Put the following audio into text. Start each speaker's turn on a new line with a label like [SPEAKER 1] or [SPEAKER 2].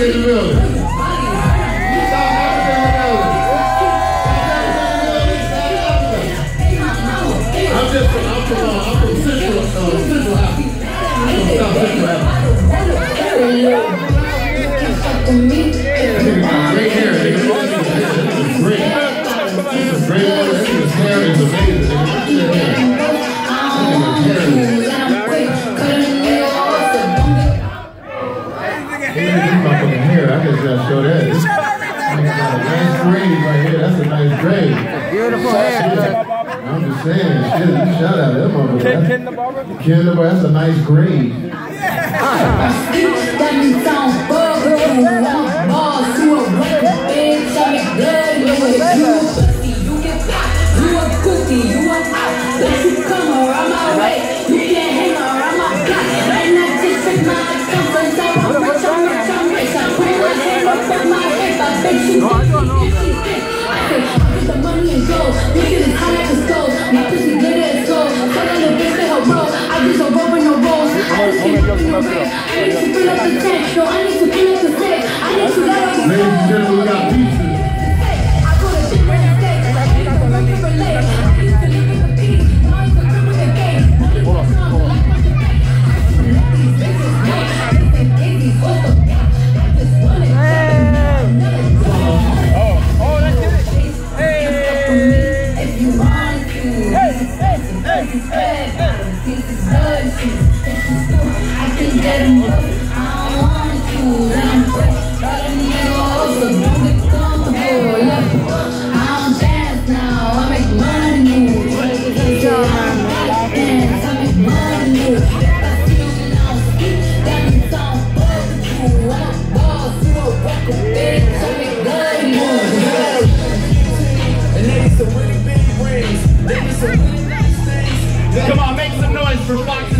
[SPEAKER 1] In the building. I'm just from, I'm from, uh, I'm from Central, uh, Central Africa. I'm from South Central Africa. Great hair, nigga. Great. Is great. This is hair is amazing. Hair, I just gotta show that. Got a nice grade right here. That's a nice grade.
[SPEAKER 2] Beautiful hair.
[SPEAKER 1] I'm just saying, shit, you shout out that motherfucker. Ken, Ken the barber? Ken the barber, that's a nice grade.
[SPEAKER 3] The money and gold, niggas is hot like a stove. My pussy glitter as gold. Fuck on the bitch, let her roll. I just don't roll with no rolls. I just keep fucking. I need to fill up the tank. No, I need to fill up the safe. I need to let up the want to, I can
[SPEAKER 4] for Fox's